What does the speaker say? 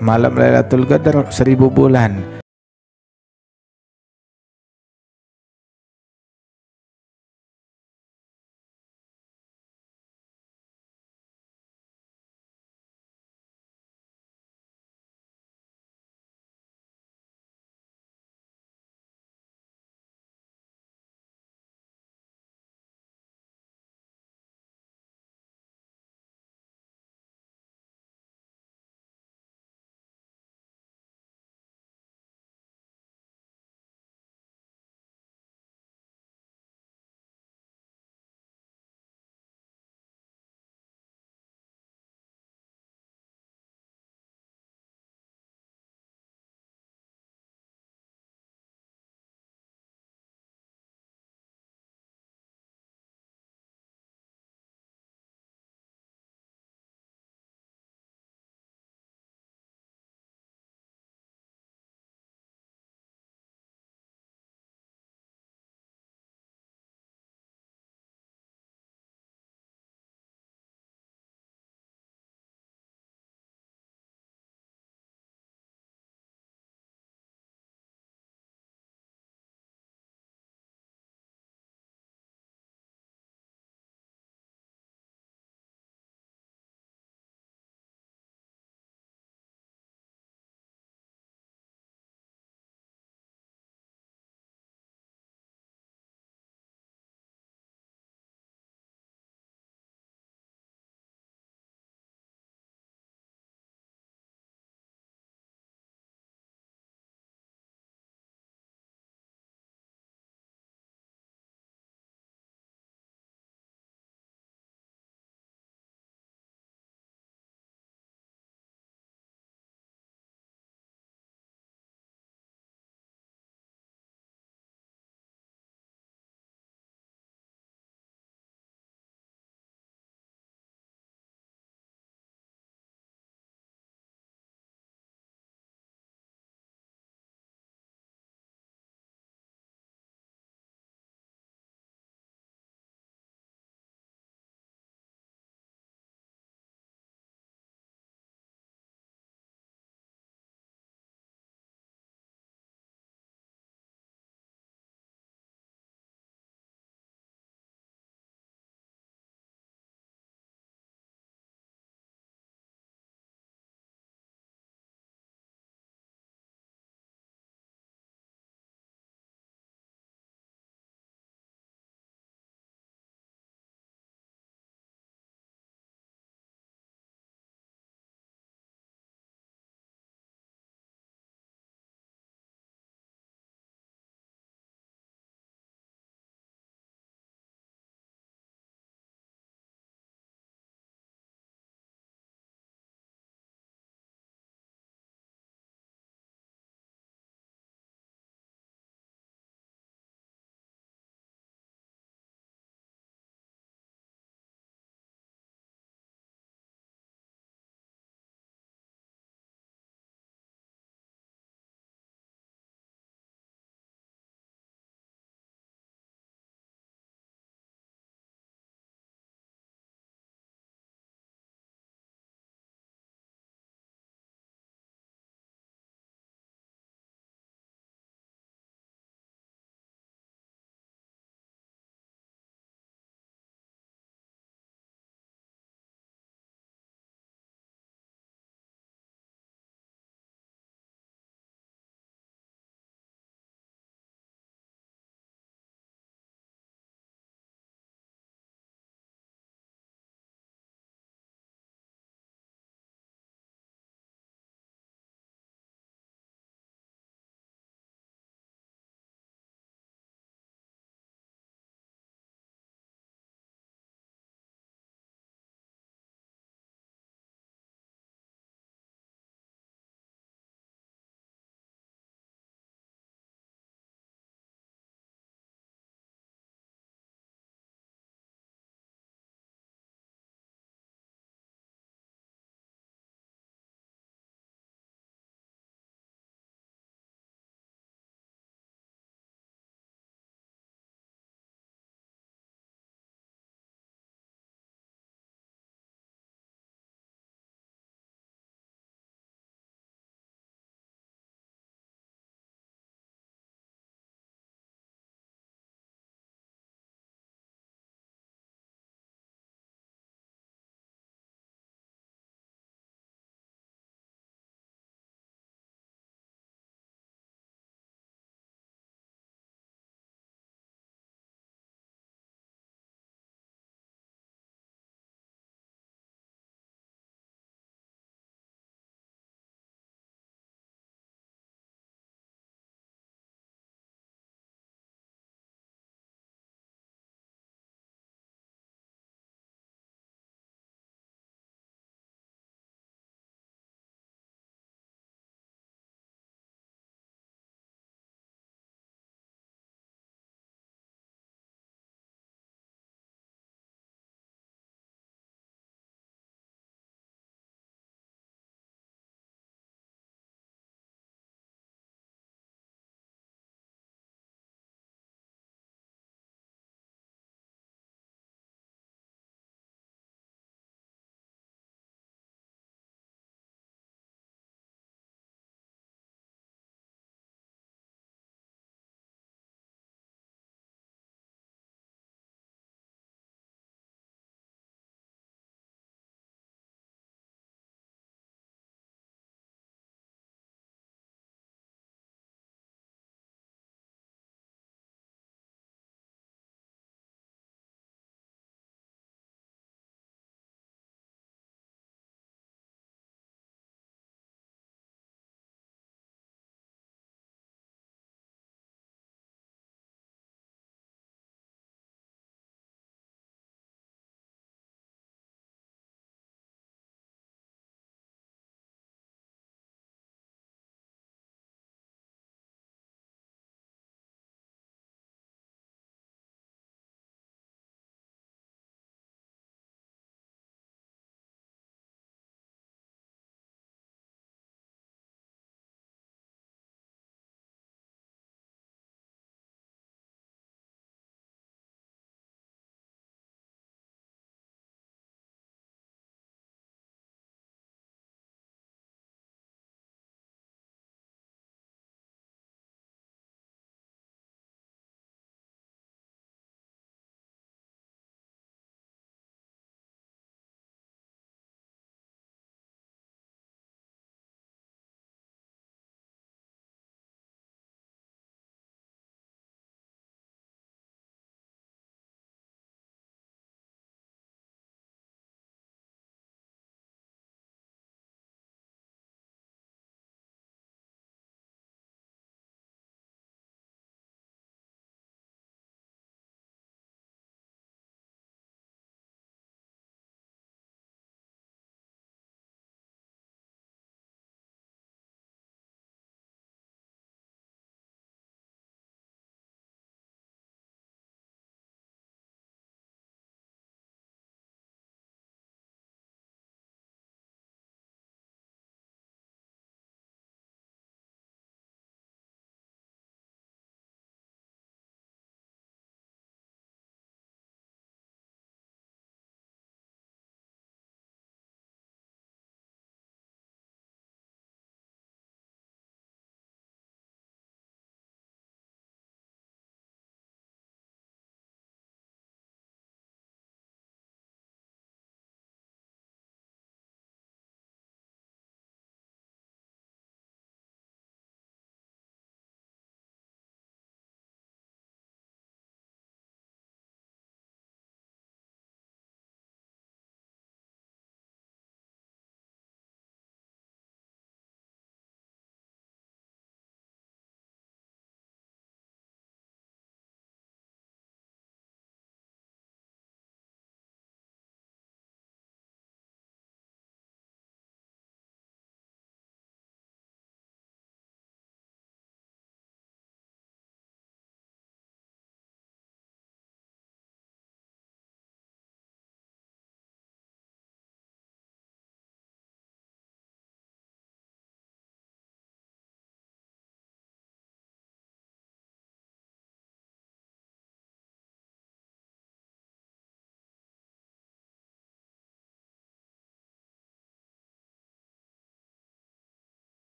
malam Lailatul Qadar seribu bulan.